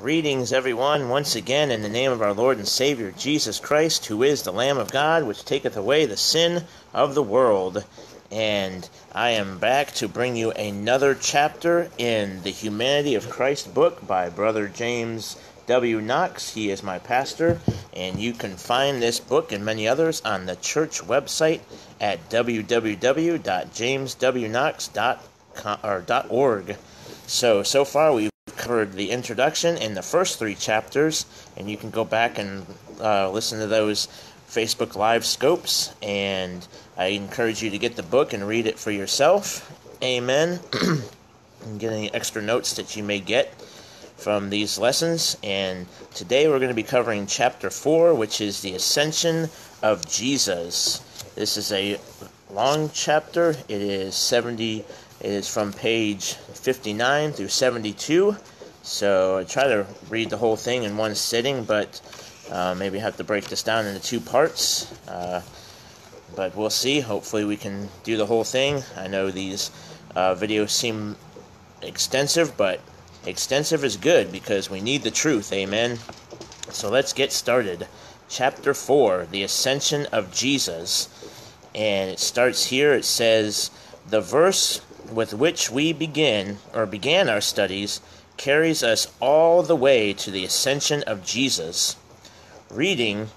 Greetings, everyone, once again in the name of our Lord and Savior Jesus Christ, who is the Lamb of God, which taketh away the sin of the world. And I am back to bring you another chapter in the Humanity of Christ book by Brother James W. Knox. He is my pastor, and you can find this book and many others on the church website at www.jameswknox.org. So, so far we've covered the introduction in the first three chapters, and you can go back and uh, listen to those Facebook Live scopes. And I encourage you to get the book and read it for yourself. Amen. and get any extra notes that you may get from these lessons. And today we're going to be covering chapter 4, which is the ascension of Jesus. This is a long chapter, it is 70. It is from page 59 through 72. So I try to read the whole thing in one sitting, but uh, maybe have to break this down into two parts. Uh, but we'll see. Hopefully, we can do the whole thing. I know these uh, videos seem extensive, but extensive is good because we need the truth. Amen. So let's get started. Chapter 4 The Ascension of Jesus. And it starts here. It says, The verse with which we begin, or began our studies, carries us all the way to the ascension of Jesus. Reading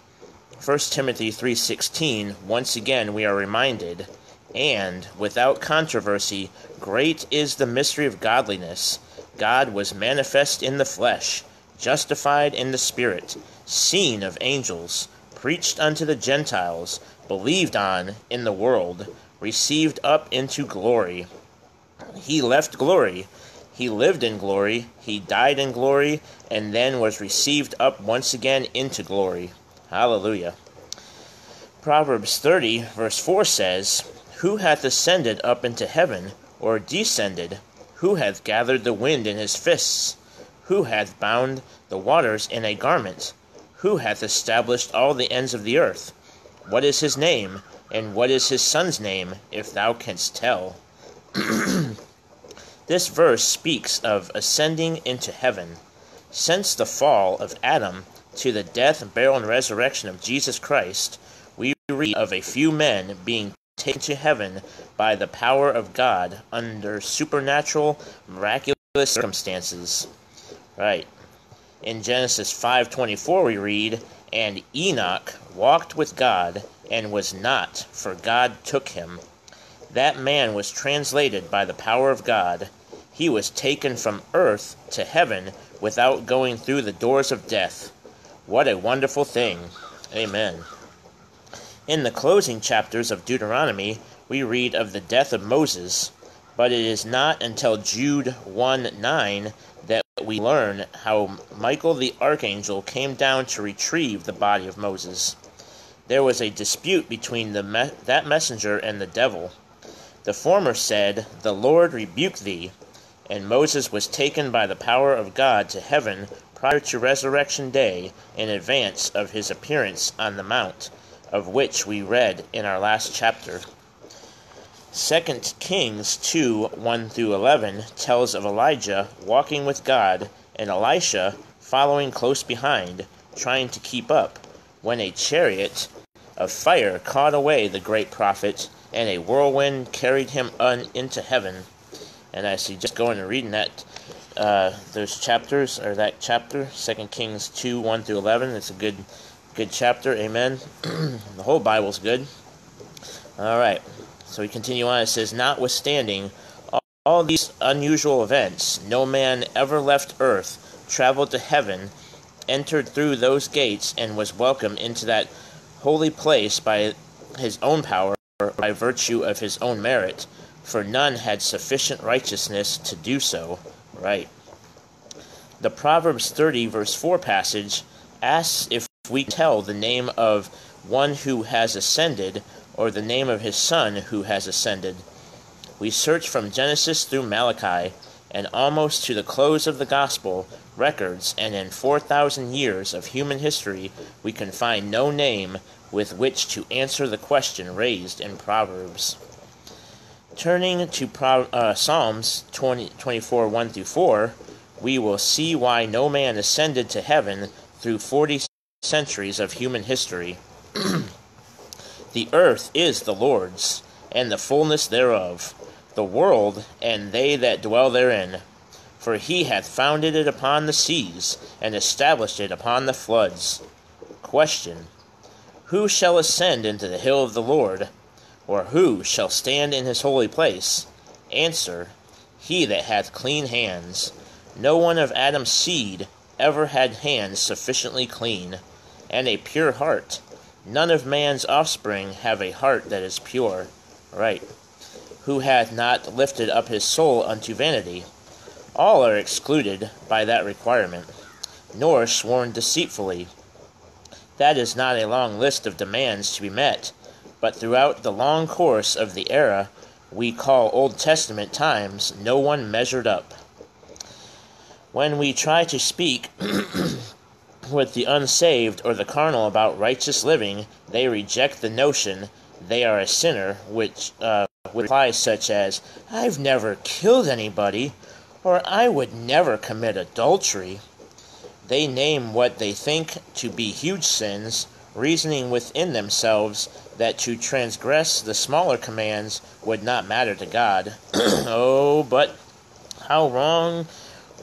1 Timothy 3:16, once again we are reminded, and without controversy, great is the mystery of godliness. God was manifest in the flesh, justified in the spirit, seen of angels, preached unto the Gentiles, believed on in the world, received up into glory. He left glory he lived in glory, he died in glory, and then was received up once again into glory. Hallelujah. Proverbs 30, verse 4 says, Who hath ascended up into heaven, or descended? Who hath gathered the wind in his fists? Who hath bound the waters in a garment? Who hath established all the ends of the earth? What is his name, and what is his son's name, if thou canst tell? This verse speaks of ascending into heaven. Since the fall of Adam to the death, burial, and resurrection of Jesus Christ, we read of a few men being taken to heaven by the power of God under supernatural, miraculous circumstances. Right. In Genesis 5:24 we read, "And Enoch walked with God and was not, for God took him." That man was translated by the power of God. He was taken from earth to heaven without going through the doors of death. What a wonderful thing! Amen. In the closing chapters of Deuteronomy, we read of the death of Moses, but it is not until Jude 1 9 that we learn how Michael the archangel came down to retrieve the body of Moses. There was a dispute between the me- that messenger and the devil. The former said, The Lord rebuke thee. And Moses was taken by the power of God to heaven prior to resurrection day in advance of his appearance on the mount, of which we read in our last chapter. 2 Kings 2 1 through 11 tells of Elijah walking with God and Elisha following close behind, trying to keep up, when a chariot of fire caught away the great prophet and a whirlwind carried him on into heaven. And I suggest going and reading that uh, those chapters or that chapter, Second Kings two one through eleven. It's a good good chapter. Amen. the whole Bible's good. All right. So we continue on. It says, notwithstanding all, all these unusual events, no man ever left earth, traveled to heaven, entered through those gates, and was welcomed into that holy place by his own power by virtue of his own merit, for none had sufficient righteousness to do so. Right. The Proverbs 30, verse 4 passage asks if we tell the name of one who has ascended or the name of his son who has ascended. We search from Genesis through Malachi and almost to the close of the Gospel records, and in 4,000 years of human history, we can find no name with which to answer the question raised in Proverbs. Turning to Pro, uh, Psalms 20, 24 1 through 4, we will see why no man ascended to heaven through 40 centuries of human history. the earth is the Lord's, and the fullness thereof, the world and they that dwell therein. For he hath founded it upon the seas, and established it upon the floods. Question Who shall ascend into the hill of the Lord? Or who shall stand in his holy place? Answer He that hath clean hands. No one of Adam's seed ever had hands sufficiently clean, and a pure heart. None of man's offspring have a heart that is pure. Right. Who hath not lifted up his soul unto vanity? All are excluded by that requirement, nor sworn deceitfully. That is not a long list of demands to be met, but throughout the long course of the era we call Old Testament times, no one measured up. When we try to speak with the unsaved or the carnal about righteous living, they reject the notion they are a sinner, which uh, with replies such as, I've never killed anybody, or I would never commit adultery. They name what they think to be huge sins, reasoning within themselves that to transgress the smaller commands would not matter to God. oh, but how wrong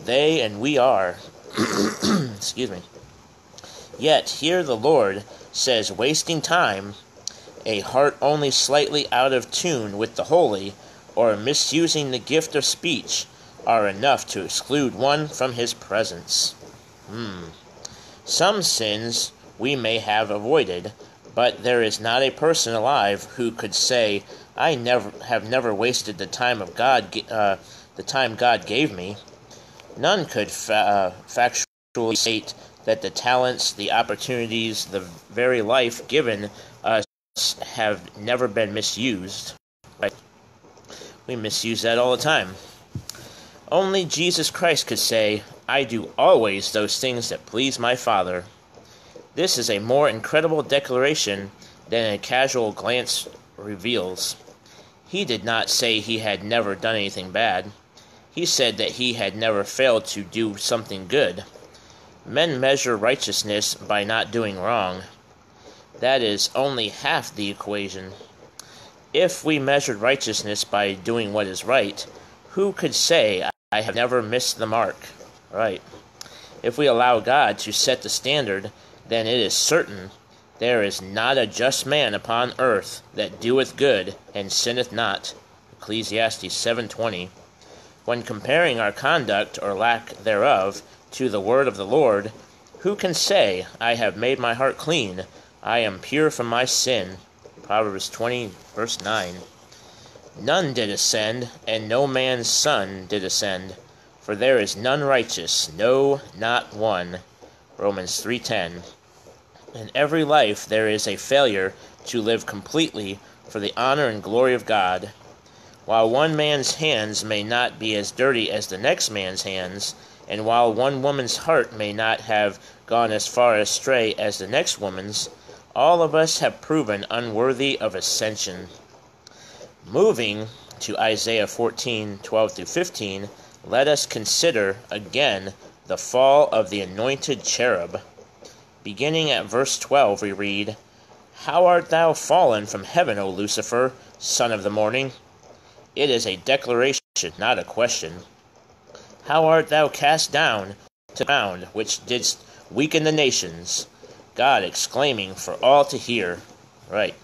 they and we are. Excuse me. Yet here the Lord says, wasting time, a heart only slightly out of tune with the holy, or misusing the gift of speech, are enough to exclude one from his presence. Hmm. Some sins we may have avoided, but there is not a person alive who could say, "I never have never wasted the time of God, uh, the time God gave me." None could fa- uh, factually state that the talents, the opportunities, the very life given us have never been misused. Right? We misuse that all the time. Only Jesus Christ could say, I do always those things that please my Father. This is a more incredible declaration than a casual glance reveals. He did not say he had never done anything bad. He said that he had never failed to do something good. Men measure righteousness by not doing wrong. That is only half the equation. If we measured righteousness by doing what is right, who could say I have never missed the mark. Right. If we allow God to set the standard, then it is certain there is not a just man upon earth that doeth good and sinneth not. Ecclesiastes 7:20. When comparing our conduct or lack thereof to the word of the Lord, who can say, I have made my heart clean, I am pure from my sin? Proverbs 20 verse 9. None did ascend, and no man's son did ascend, for there is none righteous, no, not one. Romans 3:10. In every life there is a failure to live completely for the honor and glory of God. While one man's hands may not be as dirty as the next man's hands, and while one woman's heart may not have gone as far astray as the next woman's, all of us have proven unworthy of ascension. Moving to Isaiah 14 12 through 15, let us consider again the fall of the anointed cherub. Beginning at verse 12, we read, How art thou fallen from heaven, O Lucifer, son of the morning? It is a declaration, not a question. How art thou cast down to the ground, which didst weaken the nations? God exclaiming for all to hear. Right.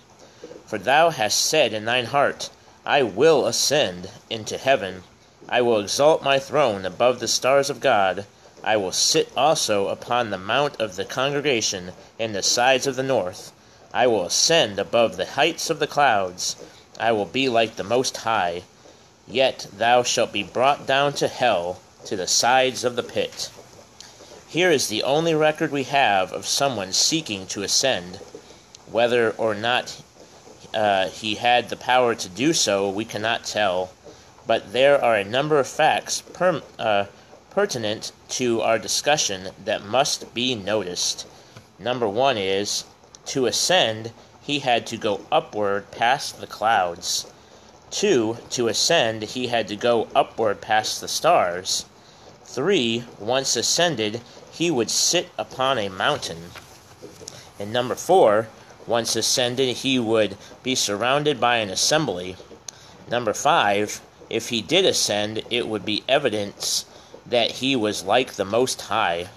For thou hast said in thine heart, I will ascend into heaven. I will exalt my throne above the stars of God. I will sit also upon the mount of the congregation in the sides of the north. I will ascend above the heights of the clouds. I will be like the Most High. Yet thou shalt be brought down to hell, to the sides of the pit. Here is the only record we have of someone seeking to ascend. Whether or not uh, he had the power to do so, we cannot tell. But there are a number of facts per, uh, pertinent to our discussion that must be noticed. Number one is to ascend, he had to go upward past the clouds. Two, to ascend, he had to go upward past the stars. Three, once ascended, he would sit upon a mountain. And number four, once ascended, he would be surrounded by an assembly. Number five, if he did ascend, it would be evidence that he was like the Most High.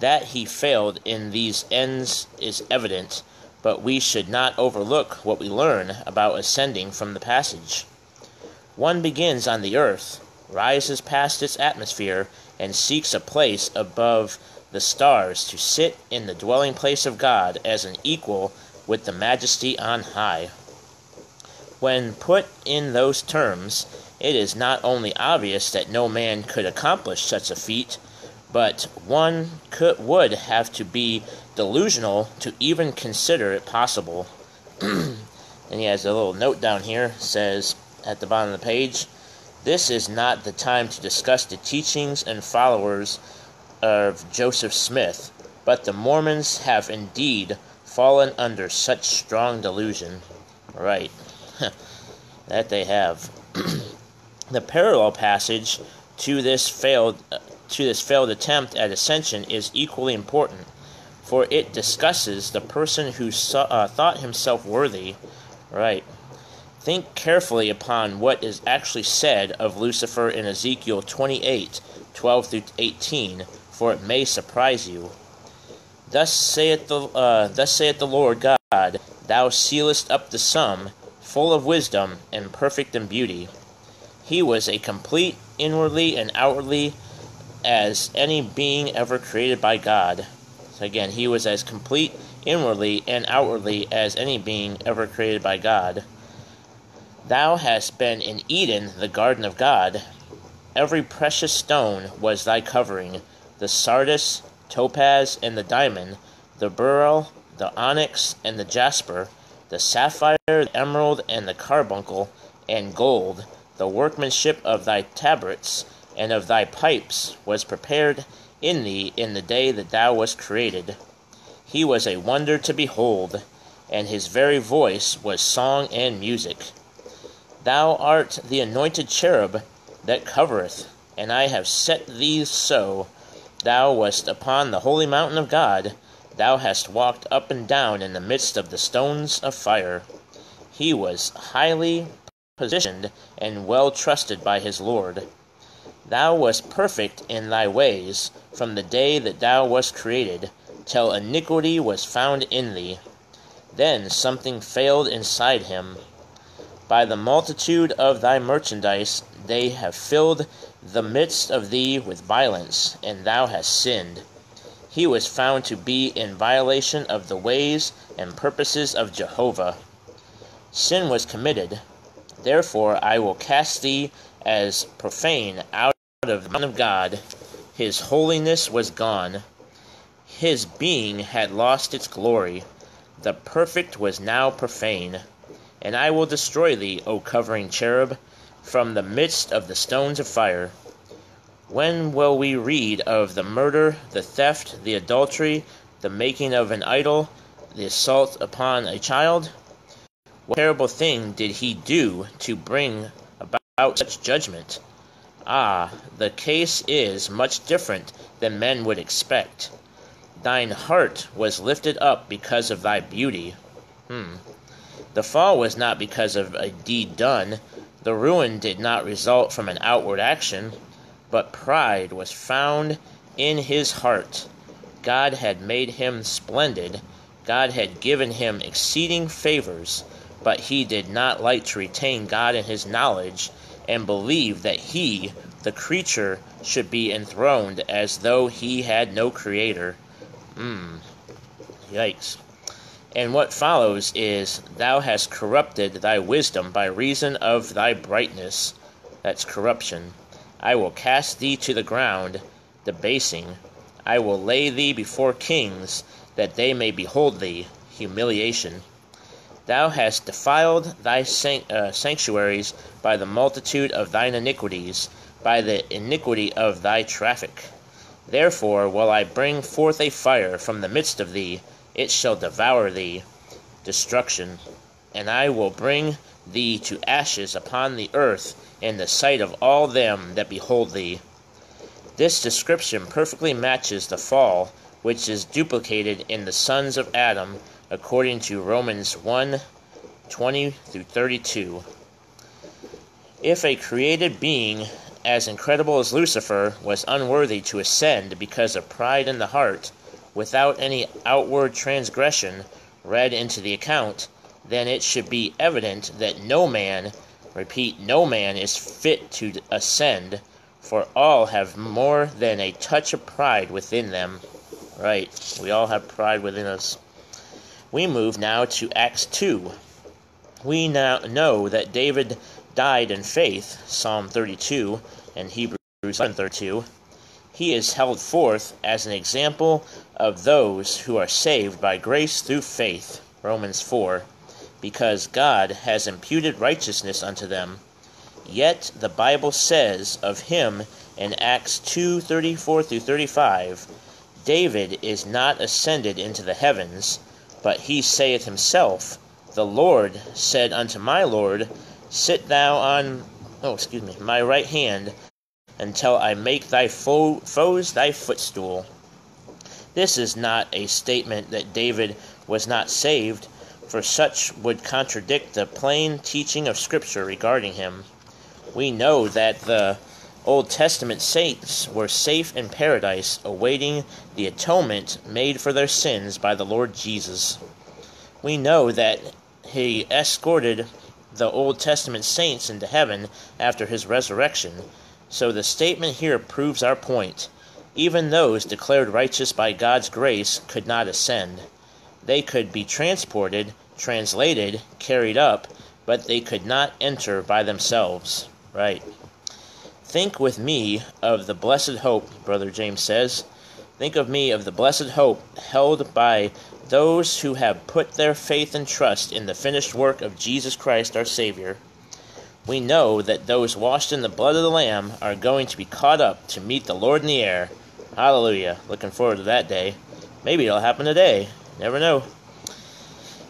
That he failed in these ends is evident, but we should not overlook what we learn about ascending from the passage. One begins on the earth, rises past its atmosphere, and seeks a place above the stars to sit in the dwelling place of God as an equal with the majesty on high. When put in those terms, it is not only obvious that no man could accomplish such a feat, but one could, would have to be delusional to even consider it possible. and he has a little note down here says at the bottom of the page this is not the time to discuss the teachings and followers of Joseph Smith, but the Mormons have indeed fallen under such strong delusion. Right. that they have. the parallel passage to this failed uh, to this failed attempt at ascension is equally important, for it discusses the person who saw, uh, thought himself worthy. Right. Think carefully upon what is actually said of Lucifer in Ezekiel 28 12 through 18, for it may surprise you. Thus saith the, uh, thus saith the Lord God, Thou sealest up the sum, full of wisdom and perfect in beauty. He was a complete inwardly and outwardly as any being ever created by God. So again, he was as complete inwardly and outwardly as any being ever created by God. Thou hast been in Eden, the garden of God. Every precious stone was thy covering the sardius, topaz, and the diamond, the beryl, the onyx, and the jasper, the sapphire, the emerald, and the carbuncle, and gold. The workmanship of thy tabrets and of thy pipes was prepared in thee in the day that thou wast created. He was a wonder to behold, and his very voice was song and music. Thou art the anointed cherub that covereth, and I have set thee so. Thou wast upon the holy mountain of God. Thou hast walked up and down in the midst of the stones of fire. He was highly positioned and well trusted by his Lord. Thou wast perfect in thy ways from the day that thou wast created, till iniquity was found in thee. Then something failed inside him. By the multitude of thy merchandise they have filled the midst of thee with violence, and thou hast sinned. He was found to be in violation of the ways and purposes of Jehovah. Sin was committed. Therefore I will cast thee as profane out of the mountain of God. His holiness was gone. His being had lost its glory. The perfect was now profane. And I will destroy thee, O covering cherub, from the midst of the stones of fire. When will we read of the murder, the theft, the adultery, the making of an idol, the assault upon a child? What terrible thing did he do to bring about such judgment? Ah, the case is much different than men would expect. Thine heart was lifted up because of thy beauty. Hmm. The fall was not because of a deed done, the ruin did not result from an outward action, but pride was found in his heart. God had made him splendid, God had given him exceeding favors, but he did not like to retain God in his knowledge and believe that he, the creature, should be enthroned as though he had no creator. Hmm. Yikes. And what follows is, Thou hast corrupted thy wisdom by reason of thy brightness. That's corruption. I will cast thee to the ground, debasing. I will lay thee before kings, that they may behold thee. Humiliation. Thou hast defiled thy uh, sanctuaries by the multitude of thine iniquities, by the iniquity of thy traffic. Therefore will I bring forth a fire from the midst of thee, it shall devour thee, destruction, and I will bring thee to ashes upon the earth in the sight of all them that behold thee. This description perfectly matches the fall, which is duplicated in the sons of Adam according to Romans 1 20 through 32. If a created being as incredible as Lucifer was unworthy to ascend because of pride in the heart, without any outward transgression read into the account, then it should be evident that no man, repeat, no man is fit to ascend, for all have more than a touch of pride within them. Right, we all have pride within us. We move now to Acts 2. We now know that David died in faith, Psalm 32 and Hebrews 11:32. He is held forth as an example of those who are saved by grace through faith, Romans 4, because God has imputed righteousness unto them. Yet the Bible says of him in Acts 2:34 through 35, David is not ascended into the heavens, but he saith himself, The Lord said unto my Lord, Sit thou on oh excuse me, my right hand until I make thy fo- foes thy footstool. This is not a statement that David was not saved, for such would contradict the plain teaching of Scripture regarding him. We know that the Old Testament saints were safe in paradise, awaiting the atonement made for their sins by the Lord Jesus. We know that he escorted the Old Testament saints into heaven after his resurrection, so the statement here proves our point. Even those declared righteous by God's grace could not ascend. They could be transported, translated, carried up, but they could not enter by themselves. Right. Think with me of the blessed hope, Brother James says. Think of me of the blessed hope held by those who have put their faith and trust in the finished work of Jesus Christ our Savior. We know that those washed in the blood of the Lamb are going to be caught up to meet the Lord in the air. Hallelujah. Looking forward to that day. Maybe it'll happen today. Never know.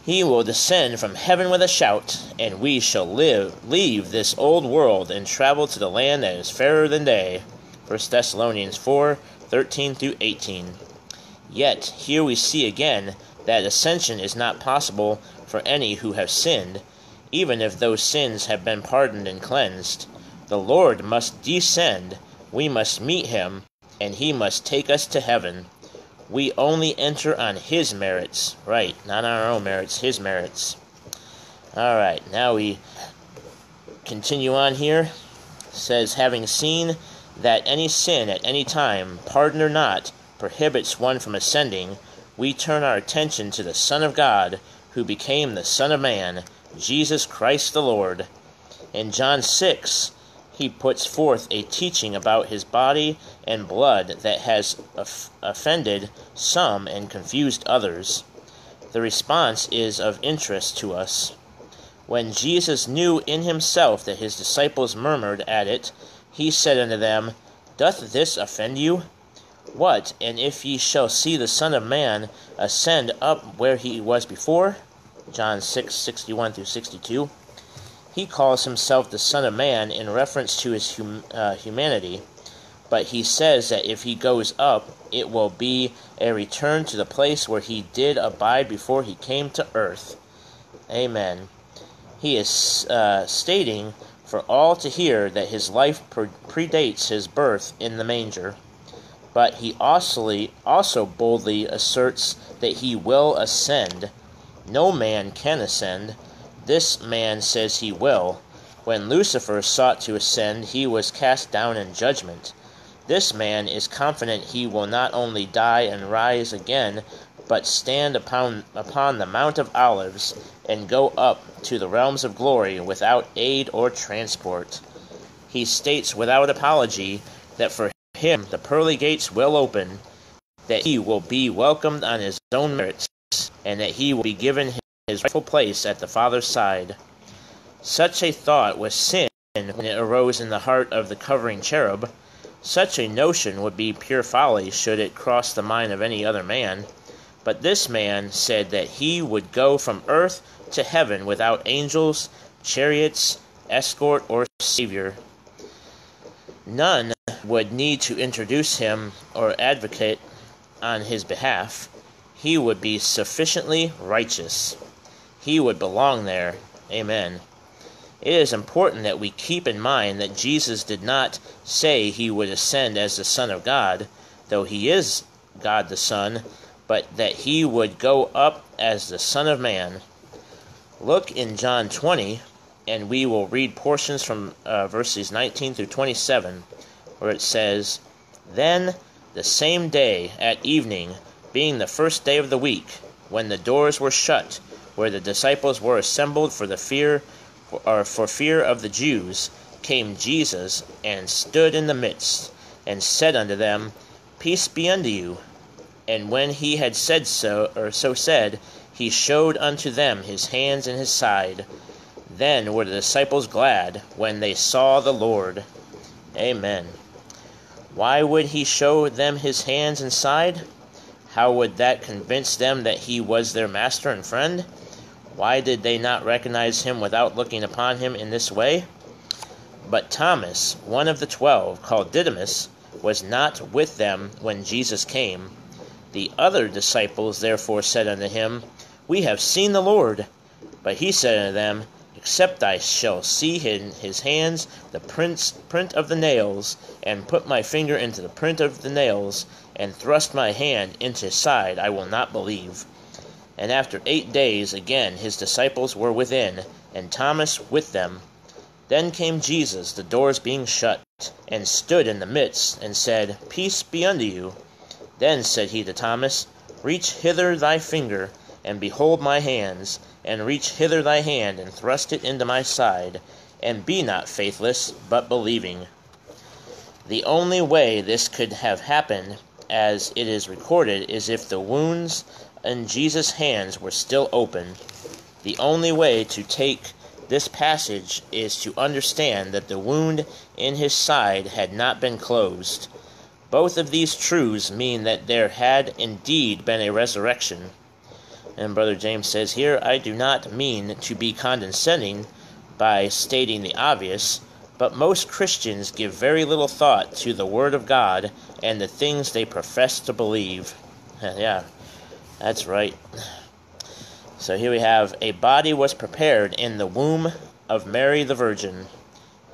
He will descend from heaven with a shout, and we shall live, leave this old world and travel to the land that is fairer than day. 1 Thessalonians 4 13 through 18. Yet, here we see again that ascension is not possible for any who have sinned, even if those sins have been pardoned and cleansed. The Lord must descend, we must meet him, and he must take us to heaven. We only enter on his merits. Right, not on our own merits, his merits. Alright, now we continue on here. It says, having seen that any sin at any time, pardon or not, prohibits one from ascending, we turn our attention to the Son of God, who became the Son of Man, Jesus Christ the Lord. In John 6, he puts forth a teaching about his body and blood that has offended some and confused others. The response is of interest to us. When Jesus knew in himself that his disciples murmured at it, he said unto them, Doth this offend you? What, and if ye shall see the Son of Man ascend up where he was before? John 6 61 through 62. He calls himself the Son of Man in reference to his hum, uh, humanity, but he says that if he goes up, it will be a return to the place where he did abide before he came to earth. Amen. He is uh, stating for all to hear that his life predates his birth in the manger but he also, also boldly asserts that he will ascend. No man can ascend. This man says he will. When Lucifer sought to ascend, he was cast down in judgment. This man is confident he will not only die and rise again, but stand upon, upon the Mount of Olives and go up to the realms of glory without aid or transport. He states without apology that for him the pearly gates will open, that he will be welcomed on his own merits, and that he will be given his rightful place at the Father's side. Such a thought was sin when it arose in the heart of the covering cherub. Such a notion would be pure folly should it cross the mind of any other man. But this man said that he would go from earth to heaven without angels, chariots, escort, or savior. None would need to introduce him or advocate on his behalf. He would be sufficiently righteous. He would belong there. Amen. It is important that we keep in mind that Jesus did not say he would ascend as the Son of God, though he is God the Son, but that he would go up as the Son of Man. Look in John 20, and we will read portions from uh, verses 19 through 27, where it says, Then the same day at evening, being the first day of the week, when the doors were shut, where the disciples were assembled for the fear or for fear of the Jews, came Jesus and stood in the midst, and said unto them, Peace be unto you. And when he had said so, or so said, he showed unto them his hands and his side. Then were the disciples glad when they saw the Lord. Amen. Why would he show them his hands and side? How would that convince them that he was their master and friend? Why did they not recognize him without looking upon him in this way? But Thomas, one of the twelve, called Didymus, was not with them when Jesus came. The other disciples therefore said unto him, We have seen the Lord. But he said unto them, Except I shall see in his hands the print, of the nails, and put my finger into the print of the nails, and thrust my hand into his side, I will not believe. And after eight days again his disciples were within, and Thomas with them. Then came Jesus, the doors being shut, and stood in the midst, and said, Peace be unto you. Then said he to Thomas, Reach hither thy finger, and behold my hands, and reach hither thy hand, and thrust it into my side, and be not faithless, but believing. The only way this could have happened, as it is recorded, is if the wounds in Jesus' hands were still open. The only way to take this passage is to understand that the wound in his side had not been closed. Both of these truths mean that there had indeed been a resurrection. And Brother James says here, I do not mean to be condescending by stating the obvious, but most Christians give very little thought to the Word of God and the things they profess to believe. yeah, that's right. So here we have a body was prepared in the womb of Mary the Virgin.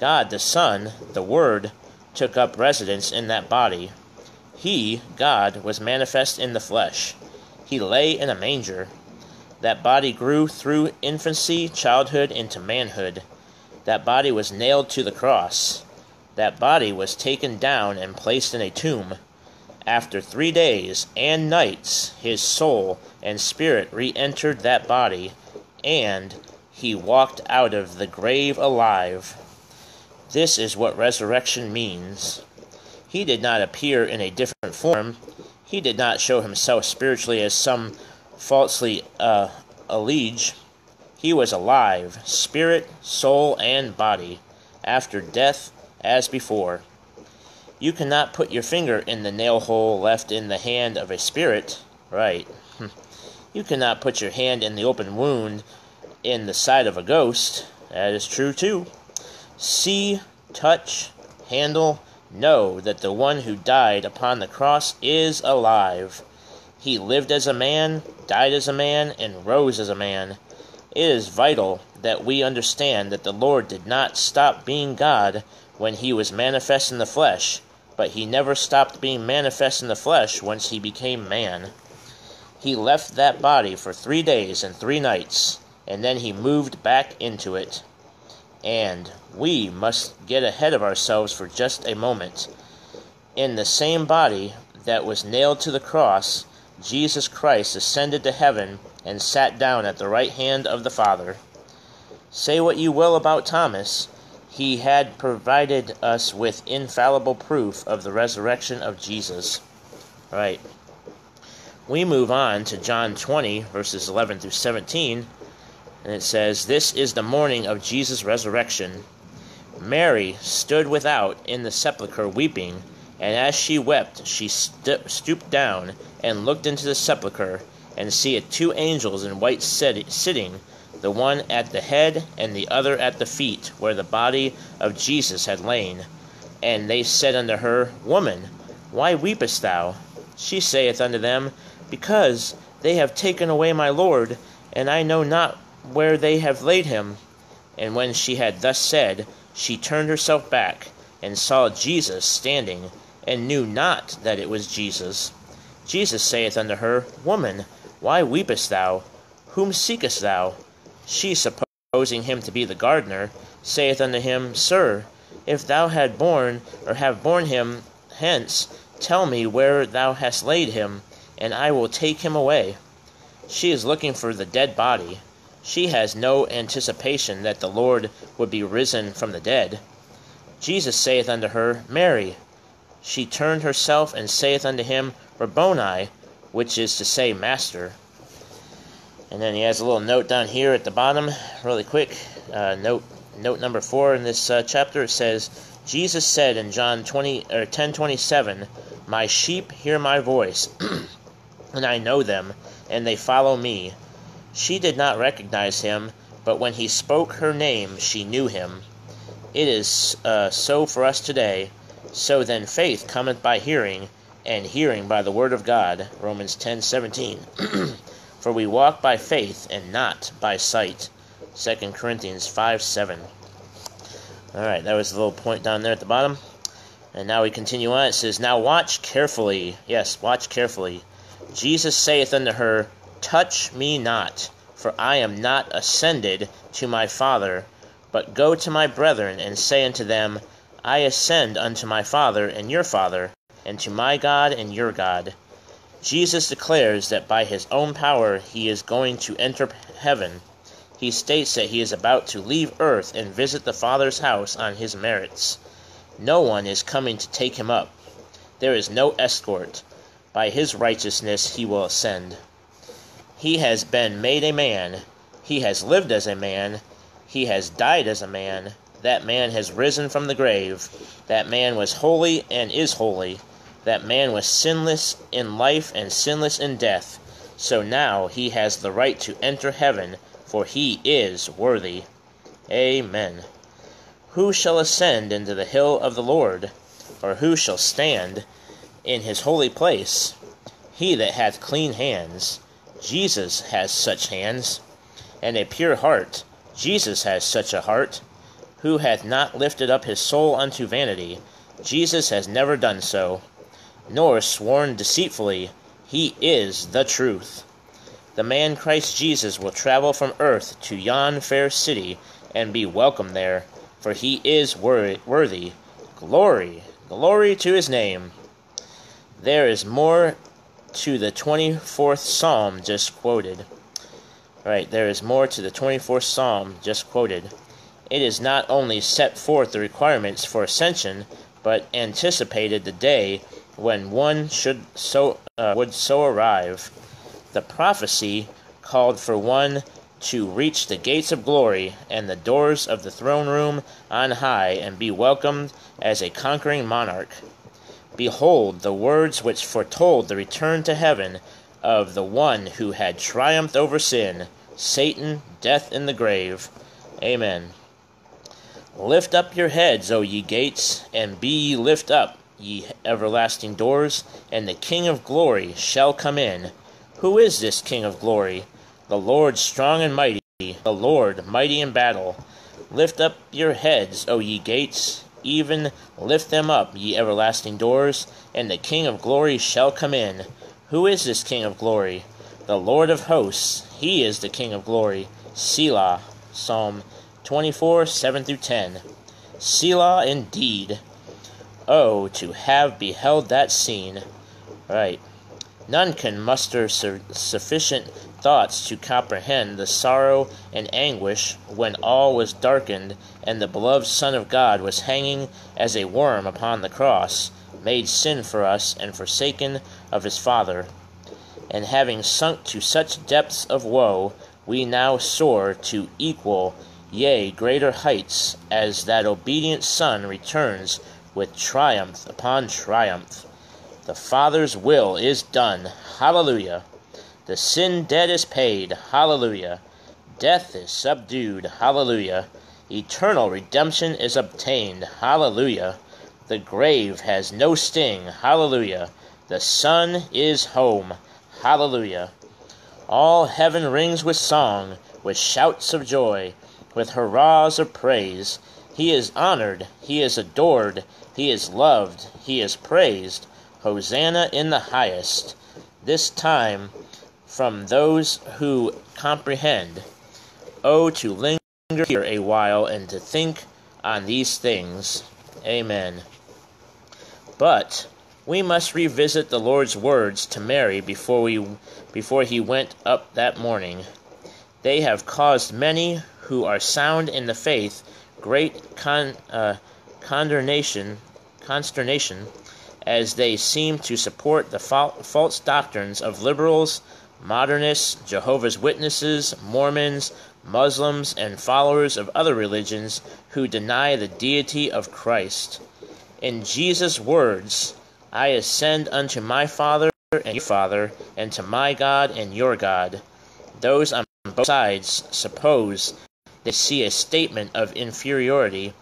God the Son, the Word, took up residence in that body. He, God, was manifest in the flesh. He lay in a manger. That body grew through infancy, childhood, into manhood. That body was nailed to the cross. That body was taken down and placed in a tomb. After three days and nights, his soul and spirit re entered that body, and he walked out of the grave alive. This is what resurrection means. He did not appear in a different form. He did not show himself spiritually as some falsely uh, allege. He was alive, spirit, soul, and body, after death as before. You cannot put your finger in the nail hole left in the hand of a spirit. Right. You cannot put your hand in the open wound in the side of a ghost. That is true too. See, touch, handle, know that the one who died upon the cross is alive. He lived as a man, died as a man, and rose as a man. It is vital that we understand that the Lord did not stop being God when he was manifest in the flesh but he never stopped being manifest in the flesh once he became man. He left that body for three days and three nights, and then he moved back into it. And we must get ahead of ourselves for just a moment. In the same body that was nailed to the cross, Jesus Christ ascended to heaven and sat down at the right hand of the Father. Say what you will about Thomas, he had provided us with infallible proof of the resurrection of Jesus. Right. We move on to John 20, verses 11 through 17, and it says, This is the morning of Jesus' resurrection. Mary stood without in the sepulchre weeping, and as she wept, she st- stooped down and looked into the sepulchre, and seeth two angels in white sitting the one at the head and the other at the feet, where the body of Jesus had lain. And they said unto her, Woman, why weepest thou? She saith unto them, Because they have taken away my Lord, and I know not where they have laid him. And when she had thus said, she turned herself back, and saw Jesus standing, and knew not that it was Jesus. Jesus saith unto her, Woman, why weepest thou? Whom seekest thou? She, supposing him to be the gardener, saith unto him, Sir, if thou had borne, or have borne him hence, tell me where thou hast laid him, and I will take him away. She is looking for the dead body. She has no anticipation that the Lord would be risen from the dead. Jesus saith unto her, Mary. She turned herself and saith unto him, Rabboni, which is to say, Master. And then he has a little note down here at the bottom, really quick. Uh, note note number four in this uh, chapter. It says, Jesus said in John 20 or 10:27, "My sheep hear my voice, and I know them, and they follow me." She did not recognize him, but when he spoke her name, she knew him. It is uh, so for us today. So then, faith cometh by hearing, and hearing by the word of God. Romans 10:17. For we walk by faith and not by sight. 2 Corinthians 5 7. Alright, that was a little point down there at the bottom. And now we continue on. It says, Now watch carefully. Yes, watch carefully. Jesus saith unto her, Touch me not, for I am not ascended to my Father, but go to my brethren, and say unto them, I ascend unto my Father and your Father, and to my God and your God. Jesus declares that by his own power he is going to enter heaven. He states that he is about to leave earth and visit the Father's house on his merits. No one is coming to take him up. There is no escort. By his righteousness he will ascend. He has been made a man. He has lived as a man. He has died as a man. That man has risen from the grave. That man was holy and is holy that man was sinless in life and sinless in death. So now he has the right to enter heaven, for he is worthy. Amen. Who shall ascend into the hill of the Lord? Or who shall stand in his holy place? He that hath clean hands. Jesus has such hands. And a pure heart. Jesus has such a heart. Who hath not lifted up his soul unto vanity? Jesus has never done so nor sworn deceitfully. He is the truth. The man Christ Jesus will travel from earth to yon fair city and be welcome there, for he is worthy. Glory, glory to his name. There is more to the 24th Psalm just quoted. Right, there is more to the 24th Psalm just quoted. It is not only set forth the requirements for ascension, but anticipated the day when one should so uh, would so arrive. The prophecy called for one to reach the gates of glory and the doors of the throne room on high and be welcomed as a conquering monarch. Behold the words which foretold the return to heaven of the one who had triumphed over sin, Satan, death, and the grave. Amen. Lift up your heads, O ye gates, and be ye lift up, ye everlasting doors, and the King of glory shall come in. Who is this King of glory? The Lord strong and mighty, the Lord mighty in battle. Lift up your heads, O ye gates, even lift them up, ye everlasting doors, and the King of glory shall come in. Who is this King of glory? The Lord of hosts, he is the King of glory. Selah. Psalm 24, 7 through 10. Selah indeed. Oh, to have beheld that scene! Right. None can muster su- sufficient thoughts to comprehend the sorrow and anguish when all was darkened and the beloved Son of God was hanging as a worm upon the cross, made sin for us and forsaken of his Father. And having sunk to such depths of woe, we now soar to equal, yea, greater heights, as that obedient Son returns with triumph upon triumph. The Father's will is done. Hallelujah. The sin debt is paid. Hallelujah. Death is subdued. Hallelujah. Eternal redemption is obtained. Hallelujah. The grave has no sting. Hallelujah. The Son is home. Hallelujah. All heaven rings with song, with shouts of joy, with hurrahs of praise. He is honored, he is adored, he is loved, he is praised. Hosanna in the highest. This time from those who comprehend. Oh, to linger here a while and to think on these things. Amen. But we must revisit the Lord's words to Mary before we before he went up that morning. They have caused many who are sound in the faith great con, uh, consternation, consternation as they seem to support the false doctrines of liberals, modernists, Jehovah's Witnesses, Mormons, Muslims, and followers of other religions who deny the deity of Christ. In Jesus' words, I ascend unto my Father and your Father, and to my God and your God. Those on both sides suppose they see a statement of inferiority,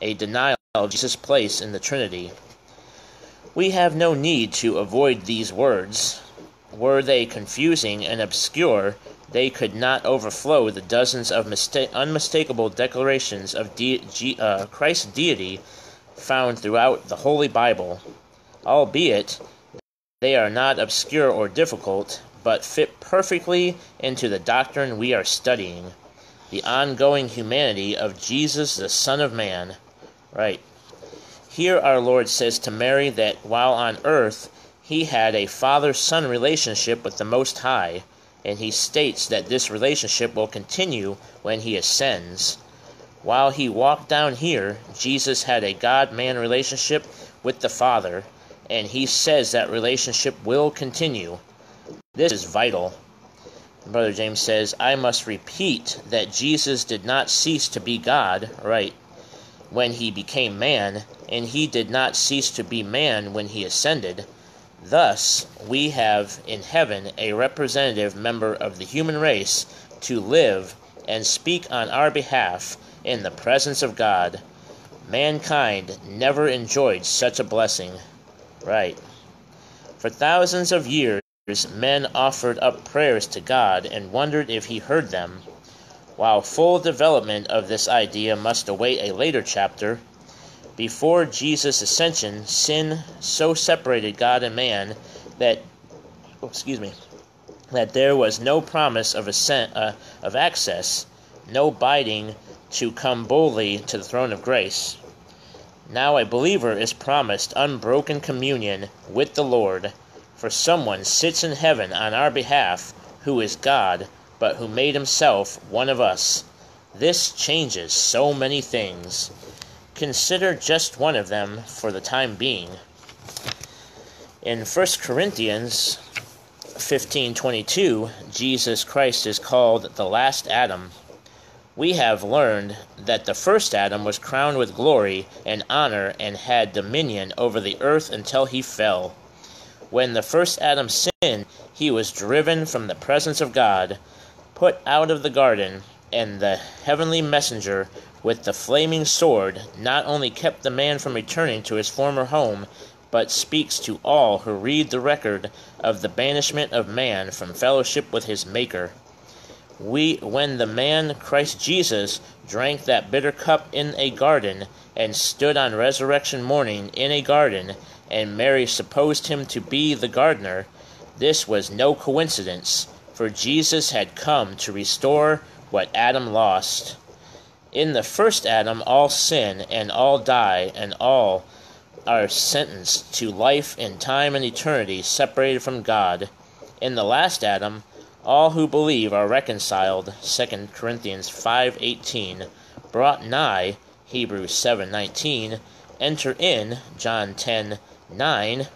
a denial Jesus' place in the Trinity. We have no need to avoid these words. Were they confusing and obscure, they could not overflow the dozens of mista- unmistakable declarations of de- G- uh, Christ's deity found throughout the Holy Bible, albeit they are not obscure or difficult, but fit perfectly into the doctrine we are studying the ongoing humanity of Jesus, the Son of Man. Right. Here our Lord says to Mary that while on earth he had a father son relationship with the Most High, and he states that this relationship will continue when he ascends. While he walked down here, Jesus had a God man relationship with the Father, and he says that relationship will continue. This is vital. Brother James says, I must repeat that Jesus did not cease to be God, right, when he became man, and he did not cease to be man when he ascended. Thus, we have in heaven a representative member of the human race to live and speak on our behalf in the presence of God. Mankind never enjoyed such a blessing. Right. For thousands of years, men offered up prayers to God and wondered if He heard them. While full development of this idea must await a later chapter, before Jesus' ascension, sin so separated God and man that, oh, excuse me, that there was no promise of ascent, uh, of access, no bidding to come boldly to the throne of grace. Now a believer is promised unbroken communion with the Lord, for someone sits in heaven on our behalf who is God but who made himself one of us. This changes so many things. Consider just one of them for the time being. In 1 Corinthians 15:22, Jesus Christ is called the last Adam. We have learned that the first Adam was crowned with glory and honor and had dominion over the earth until he fell. When the first Adam sinned, he was driven from the presence of God put out of the garden, and the heavenly messenger with the flaming sword not only kept the man from returning to his former home, but speaks to all who read the record of the banishment of man from fellowship with his Maker. We, when the man Christ Jesus drank that bitter cup in a garden, and stood on resurrection morning in a garden, and Mary supposed him to be the gardener, this was no coincidence for Jesus had come to restore what Adam lost. In the first Adam, all sin and all die, and all are sentenced to life in time and eternity separated from God. In the last Adam, all who believe are reconciled. 2 Corinthians 5:18 brought nigh Hebrews 7:19 enter in John 10:9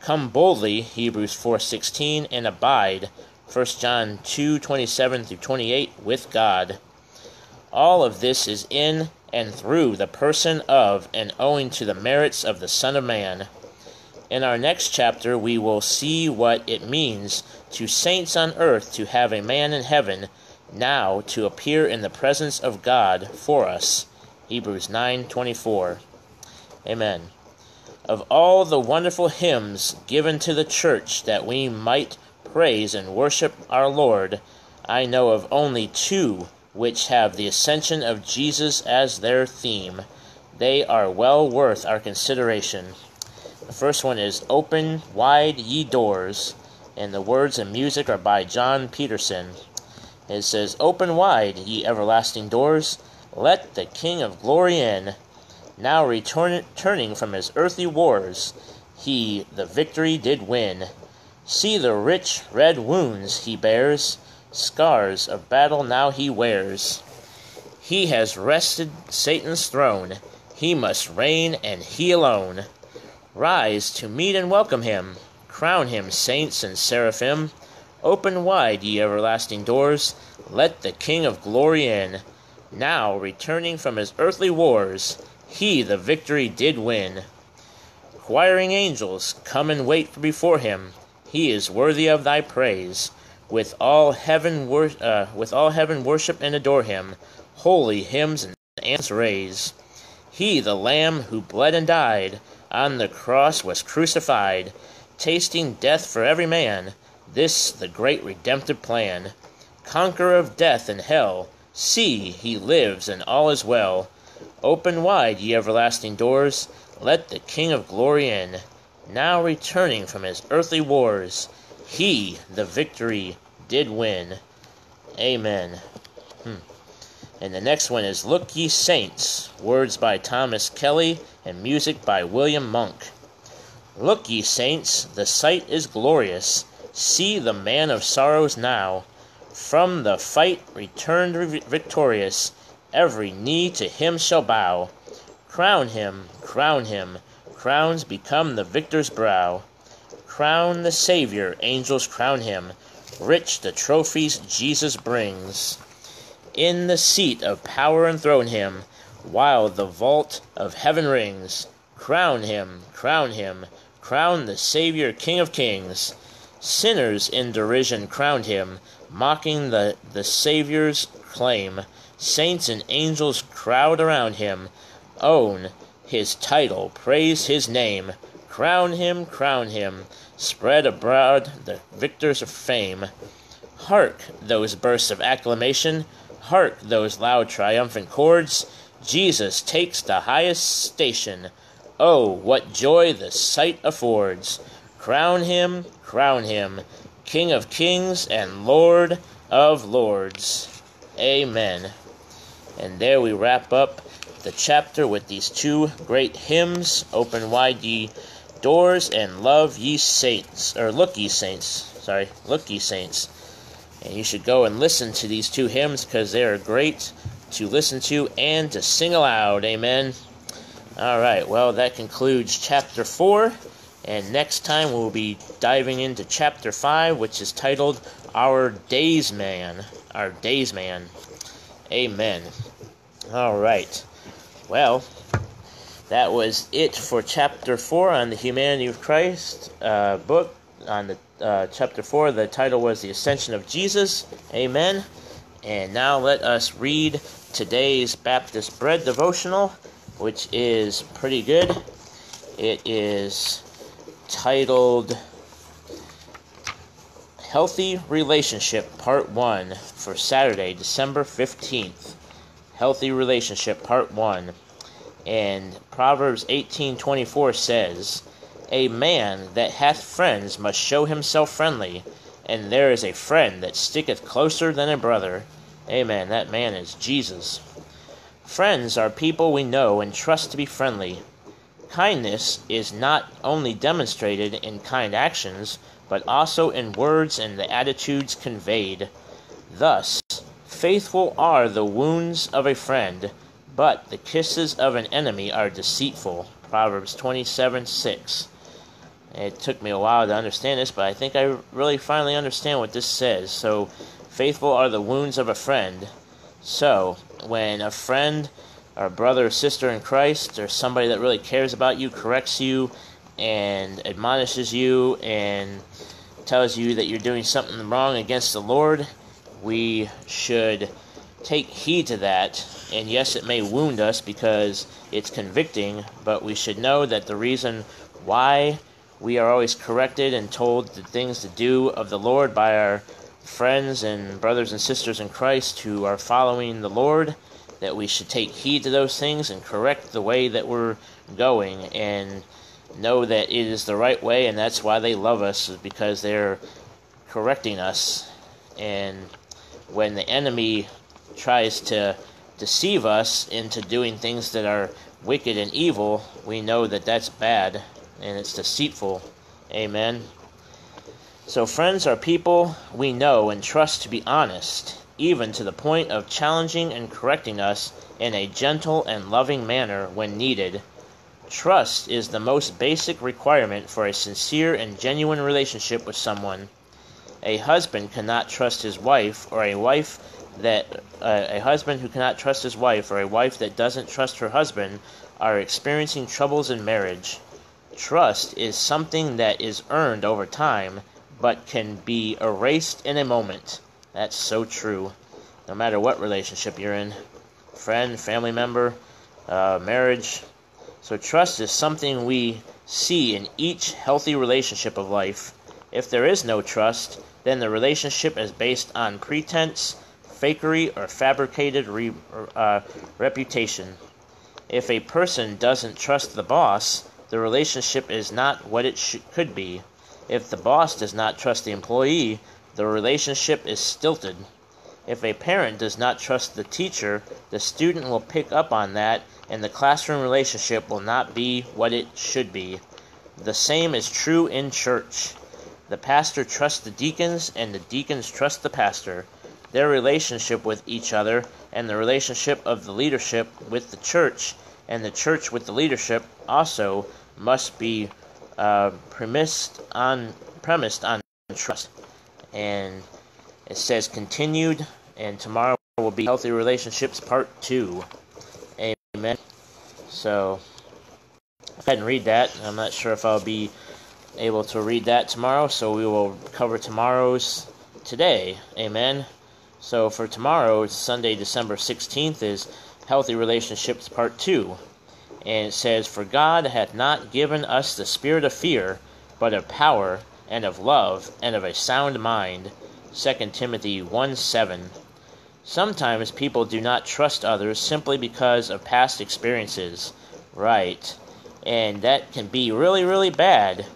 come boldly Hebrews 4:16 and abide 1 John 2 27 through 28 with God. All of this is in and through the person of and owing to the merits of the Son of Man. In our next chapter, we will see what it means to saints on earth to have a man in heaven now to appear in the presence of God for us. Hebrews 9:24. Amen. Of all the wonderful hymns given to the church that we might praise and worship our Lord, I know of only two which have the ascension of Jesus as their theme. They are well worth our consideration. The first one is Open Wide Ye Doors, and the words and music are by John Peterson. It says, Open wide, ye everlasting doors, let the King of glory in. Now returning turning from his earthly wars, he the victory did win. See the rich red wounds he bears, scars of battle now he wears. He has wrested Satan's throne, he must reign and he alone. Rise to meet and welcome him, crown him saints and seraphim. Open wide, ye everlasting doors, let the King of glory in. Now, returning from his earthly wars, he the victory did win. Choiring angels, come and wait before him. He is worthy of thy praise. With all heaven, wor- uh, with all heaven worship and adore him. Holy hymns and anthems raise. He, the Lamb who bled and died, on the cross was crucified, tasting death for every man. This the great redemptive plan. Conqueror of death and hell, see, he lives and all is well. Open wide, ye everlasting doors, let the King of glory in. Now returning from his earthly wars, he the victory did win. Amen. Hmm. And the next one is Look Ye Saints, words by Thomas Kelly and music by William Monk. Look ye saints, the sight is glorious. See the man of sorrows now. From the fight returned victorious every knee to him shall bow. Crown him, crown him, crowns become the victor's brow. Crown the Saviour, angels crown him, rich the trophies Jesus brings. In the seat of power enthrone him, while the vault of heaven rings. Crown him, crown him, crown the Saviour, King of kings. Sinners in derision crowned him, mocking the, the Saviour's claim. Saints and angels crowd around him, own his title, praise his name, crown him, crown him, spread abroad the victor's of fame. Hark those bursts of acclamation, hark those loud triumphant chords. Jesus takes the highest station. Oh, what joy the sight affords! Crown him, crown him, King of kings and Lord of lords. Amen. And there we wrap up the chapter with these two great hymns Open wide ye doors and love ye saints, or look ye saints. Sorry, look ye saints. And you should go and listen to these two hymns because they are great to listen to and to sing aloud. Amen. All right, well, that concludes chapter 4. And next time we'll be diving into chapter 5, which is titled Our Daysman. Our Daysman. Amen. All right. Well, that was it for chapter 4 on the Humanity of Christ uh, book. On the uh, chapter 4, the title was The Ascension of Jesus. Amen. And now let us read today's Baptist Bread devotional, which is pretty good. It is titled Healthy Relationship Part 1 for Saturday, December 15th. Healthy Relationship Part 1. And Proverbs 18:24 says, "A man that hath friends must show himself friendly, and there is a friend that sticketh closer than a brother." Amen. That man is Jesus. Friends are people we know and trust to be friendly. Kindness is not only demonstrated in kind actions, but also in words and the attitudes conveyed. Thus, faithful are the wounds of a friend, but the kisses of an enemy are deceitful. Proverbs 27 6. It took me a while to understand this, but I think I really finally understand what this says. So, faithful are the wounds of a friend. So, when a friend or brother or sister in Christ or somebody that really cares about you corrects you and admonishes you and tells you that you're doing something wrong against the Lord, we should take heed to that. And yes, it may wound us because it's convicting, but we should know that the reason why we are always corrected and told the things to do of the Lord by our friends and brothers and sisters in Christ who are following the Lord, that we should take heed to those things and correct the way that we're going and know that it is the right way, and that's why they love us, because they're correcting us. And when the enemy tries to deceive us into doing things that are wicked and evil, we know that that's bad and it's deceitful. Amen. So, friends are people we know and trust to be honest, even to the point of challenging and correcting us in a gentle and loving manner when needed. Trust is the most basic requirement for a sincere and genuine relationship with someone. A husband cannot trust his wife, or a wife that uh, a husband who cannot trust his wife, or a wife that doesn't trust her husband, are experiencing troubles in marriage. Trust is something that is earned over time, but can be erased in a moment. That's so true. No matter what relationship you're in friend, family member, uh, marriage. So, trust is something we see in each healthy relationship of life. If there is no trust, then the relationship is based on pretense, fakery, or fabricated re, uh, reputation. If a person doesn't trust the boss, the relationship is not what it sh- could be. If the boss does not trust the employee, the relationship is stilted. If a parent does not trust the teacher, the student will pick up on that and the classroom relationship will not be what it should be. The same is true in church. The pastor trusts the deacons, and the deacons trust the pastor. Their relationship with each other, and the relationship of the leadership with the church, and the church with the leadership also must be uh, premised on premised on trust. And it says continued, and tomorrow will be healthy relationships part two. Amen. So, go ahead and read that. I'm not sure if I'll be able to read that tomorrow, so we will cover tomorrow's today. Amen. So for tomorrow, it's Sunday, December 16th, is Healthy Relationships Part 2. And it says, For God hath not given us the spirit of fear, but of power, and of love, and of a sound mind. 2 Timothy 1 7. Sometimes people do not trust others simply because of past experiences. Right. And that can be really, really bad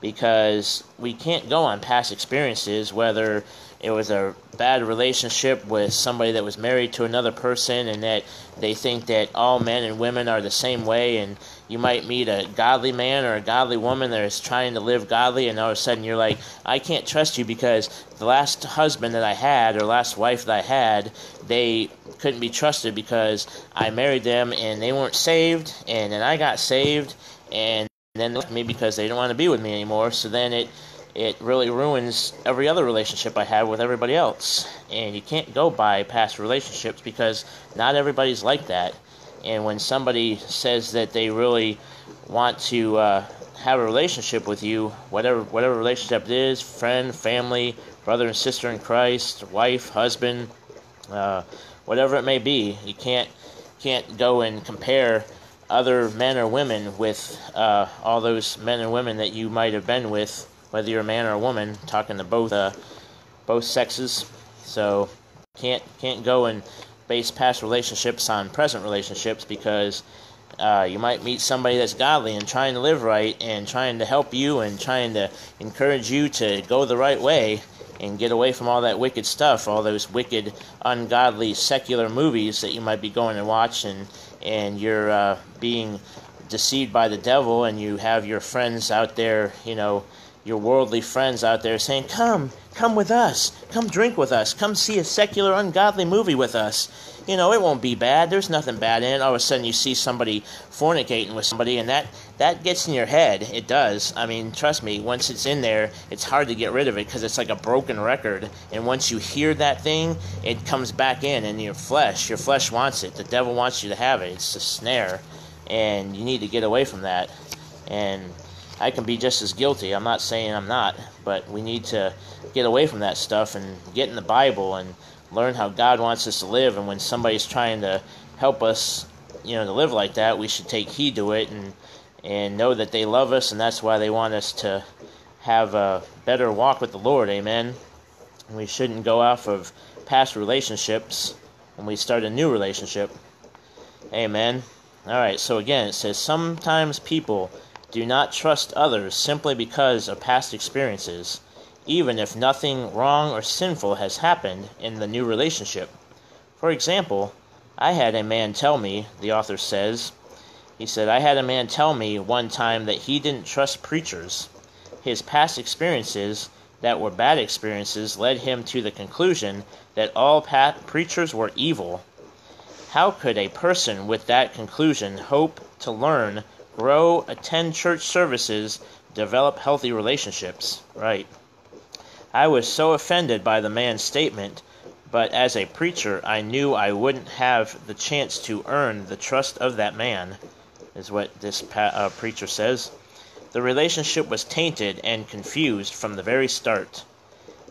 because we can't go on past experiences, whether it was a bad relationship with somebody that was married to another person and that they think that all men and women are the same way and you might meet a godly man or a godly woman that is trying to live godly and all of a sudden you're like i can't trust you because the last husband that i had or last wife that i had they couldn't be trusted because i married them and they weren't saved and then i got saved and then they left me because they don't want to be with me anymore so then it it really ruins every other relationship I have with everybody else. And you can't go by past relationships because not everybody's like that. And when somebody says that they really want to uh, have a relationship with you, whatever whatever relationship it is, friend, family, brother and sister in Christ, wife, husband, uh, whatever it may be, you can't can't go and compare other men or women with uh, all those men and women that you might have been with whether you're a man or a woman, talking to both uh, both sexes. So can't can't go and base past relationships on present relationships because uh, you might meet somebody that's godly and trying to live right and trying to help you and trying to encourage you to go the right way and get away from all that wicked stuff, all those wicked, ungodly, secular movies that you might be going to watch, and you're uh, being deceived by the devil, and you have your friends out there, you know, your worldly friends out there saying, Come, come with us. Come drink with us. Come see a secular, ungodly movie with us. You know, it won't be bad. There's nothing bad in it. All of a sudden, you see somebody fornicating with somebody, and that, that gets in your head. It does. I mean, trust me, once it's in there, it's hard to get rid of it because it's like a broken record. And once you hear that thing, it comes back in, and your flesh, your flesh wants it. The devil wants you to have it. It's a snare. And you need to get away from that. And I can be just as guilty. I'm not saying I'm not, but we need to get away from that stuff and get in the Bible and learn how God wants us to live, and when somebody's trying to help us, you know, to live like that, we should take heed to it and and know that they love us, and that's why they want us to have a better walk with the Lord. Amen. We shouldn't go off of past relationships when we start a new relationship. Amen. All right. So again, it says sometimes people do not trust others simply because of past experiences even if nothing wrong or sinful has happened in the new relationship. For example, I had a man tell me, the author says, he said, I had a man tell me one time that he didn't trust preachers. His past experiences that were bad experiences led him to the conclusion that all preachers were evil. How could a person with that conclusion hope to learn, grow, attend church services, develop healthy relationships? Right. I was so offended by the man's statement, but as a preacher, I knew I wouldn't have the chance to earn the trust of that man, is what this uh, preacher says. The relationship was tainted and confused from the very start.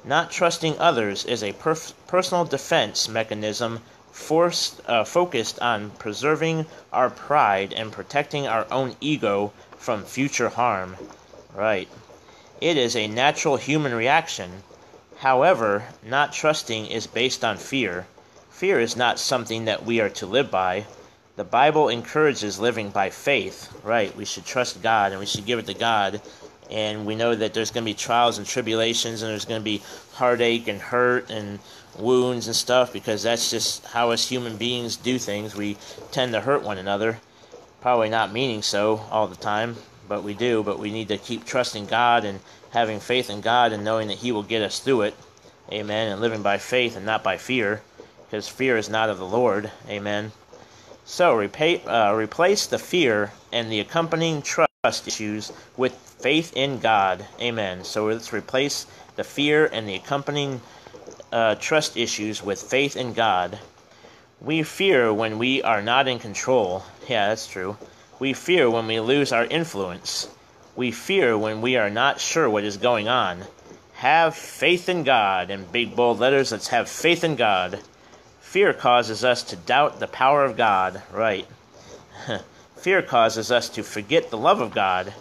Not trusting others is a perf- personal defense mechanism forced, uh, focused on preserving our pride and protecting our own ego from future harm. Right. It is a natural human reaction. However, not trusting is based on fear. Fear is not something that we are to live by. The Bible encourages living by faith, right? We should trust God and we should give it to God. And we know that there's going to be trials and tribulations and there's going to be heartache and hurt and wounds and stuff because that's just how us human beings do things. We tend to hurt one another, probably not meaning so all the time, but we do. But we need to keep trusting God and having faith in God and knowing that He will get us through it. Amen. And living by faith and not by fear, because fear is not of the Lord. Amen. So repay, uh, replace the fear and the accompanying trust issues with faith in God. Amen. So let's replace the fear and the accompanying uh, trust issues with faith in God. We fear when we are not in control. Yeah, that's true. We fear when we lose our influence. We fear when we are not sure what is going on. Have faith in God. In big bold letters, let's have faith in God. Fear causes us to doubt the power of God. Right. Fear causes us to forget the love of God.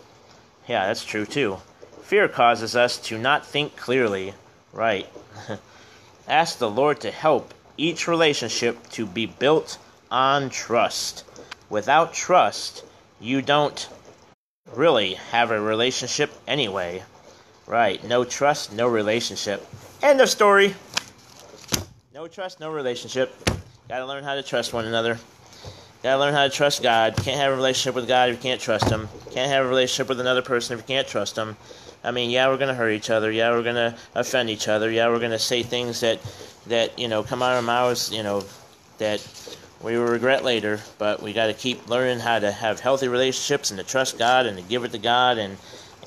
Yeah, that's true too. Fear causes us to not think clearly. Right. Ask the Lord to help each relationship to be built on trust. Without trust, you don't really have a relationship anyway. Right, no trust, no relationship. End of story. No trust, no relationship. Gotta learn how to trust one another. Gotta learn how to trust God. Can't have a relationship with God if you can't trust Him. Can't have a relationship with another person if you can't trust Him. I mean, yeah, we're gonna hurt each other. Yeah, we're gonna offend each other. Yeah, we're gonna say things that, that you know, come out of our mouths, you know, that we will regret later, but we got to keep learning how to have healthy relationships and to trust God and to give it to God and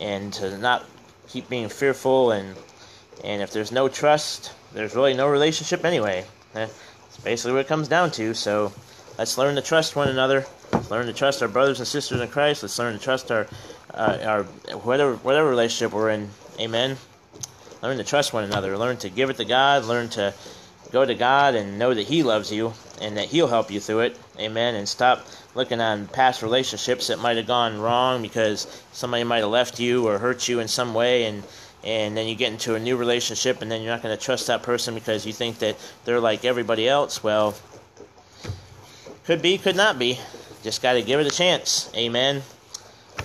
and to not keep being fearful and and if there's no trust, there's really no relationship anyway. That's basically what it comes down to. So let's learn to trust one another. Let's learn to trust our brothers and sisters in Christ. Let's learn to trust our uh, our whatever whatever relationship we're in. Amen. Learn to trust one another. Learn to give it to God. Learn to go to God and know that He loves you and that He'll help you through it. Amen. And stop looking on past relationships that might have gone wrong because somebody might have left you or hurt you in some way and and then you get into a new relationship and then you're not going to trust that person because you think that they're like everybody else. Well, could be, could not be. Just got to give it a chance. Amen.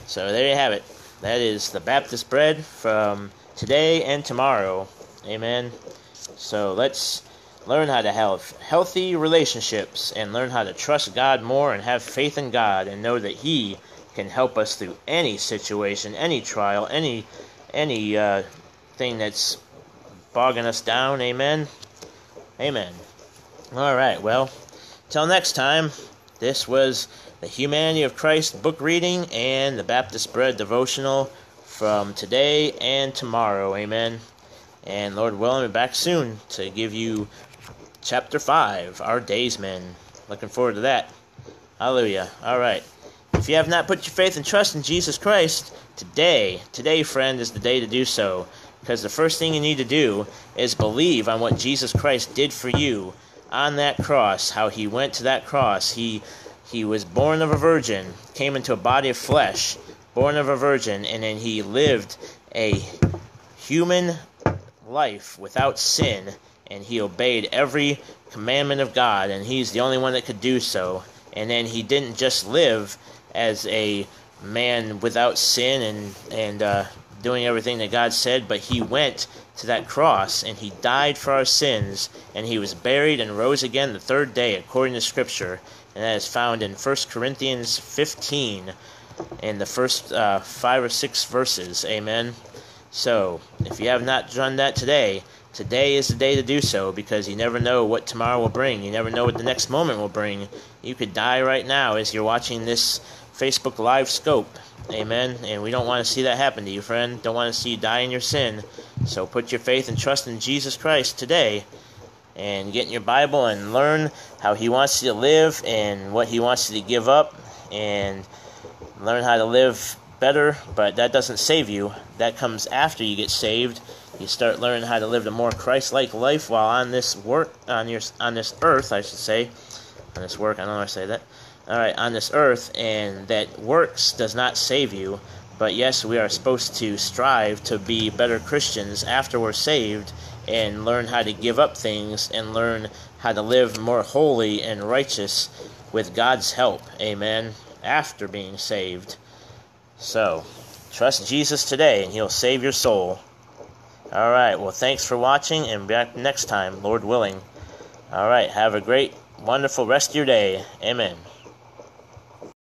So there you have it. That is the Baptist bread from today and tomorrow. Amen. So let's learn how to have healthy relationships and learn how to trust God more and have faith in God and know that He can help us through any situation, any trial, any any uh, thing that's bogging us down. Amen. Amen. All right. Well, till next time. This was the Humanity of Christ book reading and the Baptist Bread devotional from today and tomorrow. Amen. And Lord willing, we're back soon to give you chapter 5, Our Days Men. Looking forward to that. Hallelujah. All right. If you have not put your faith and trust in Jesus Christ, today, today, friend, is the day to do so. Because the first thing you need to do is believe on what Jesus Christ did for you on that cross, how he went to that cross. He he was born of a virgin, came into a body of flesh, born of a virgin, and then he lived a human life without sin, and he obeyed every commandment of God, and he's the only one that could do so. And then he didn't just live as a man without sin and and uh, doing everything that God said, but he went to that cross and he died for our sins, and he was buried and rose again the third day according to Scripture, and that is found in 1 Corinthians 15 in the first uh, five or six verses. Amen. So, if you have not done that today, today is the day to do so because you never know what tomorrow will bring. You never know what the next moment will bring. You could die right now as you're watching this Facebook Live scope. Amen. And we don't want to see that happen to you, friend. Don't want to see you die in your sin. So put your faith and trust in Jesus Christ today and get in your Bible and learn how He wants you to live and what He wants you to give up and learn how to live better. But that doesn't save you, that comes after you get saved. You start learning how to live a more Christ-like life while on this work on your on this earth, I should say. On this work, I don't know I say that. All right, on this earth, and that works does not save you. But yes, we are supposed to strive to be better Christians after we're saved and learn how to give up things and learn how to live more holy and righteous with God's help. Amen. After being saved. So, trust Jesus today and he'll save your soul. All right. Well, thanks for watching and back next time, Lord willing. All right. Have a great, wonderful rest of your day. Amen.